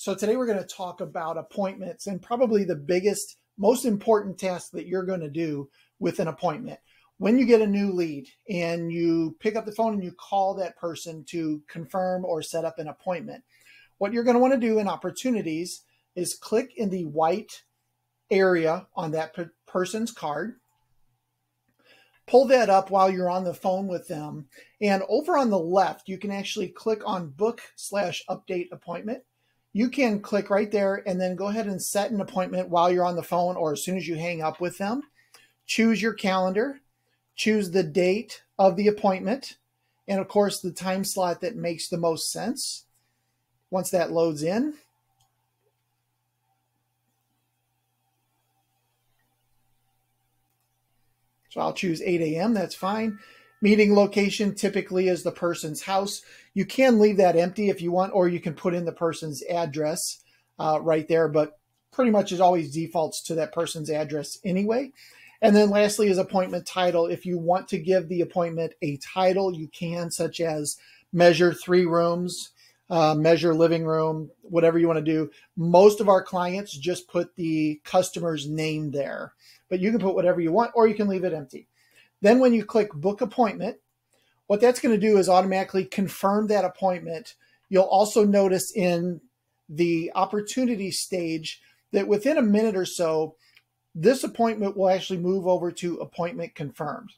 So today we're going to talk about appointments and probably the biggest, most important task that you're going to do with an appointment. When you get a new lead and you pick up the phone and you call that person to confirm or set up an appointment, what you're going to want to do in opportunities is click in the white area on that person's card. Pull that up while you're on the phone with them. And over on the left, you can actually click on book slash update appointment you can click right there and then go ahead and set an appointment while you're on the phone or as soon as you hang up with them. Choose your calendar, choose the date of the appointment, and of course, the time slot that makes the most sense. Once that loads in, so I'll choose 8 a.m. That's fine. Meeting location typically is the person's house. You can leave that empty if you want, or you can put in the person's address uh, right there, but pretty much it always defaults to that person's address anyway. And then lastly is appointment title. If you want to give the appointment a title, you can, such as measure three rooms, uh, measure living room, whatever you want to do. Most of our clients just put the customer's name there, but you can put whatever you want, or you can leave it empty. Then when you click book appointment, what that's going to do is automatically confirm that appointment. You'll also notice in the opportunity stage that within a minute or so, this appointment will actually move over to appointment confirmed.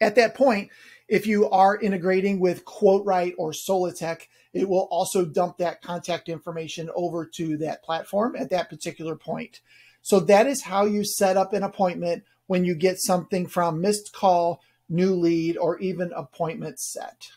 At that point, if you are integrating with QuoteRite or SolaTech, it will also dump that contact information over to that platform at that particular point. So that is how you set up an appointment when you get something from missed call, new lead, or even appointment set.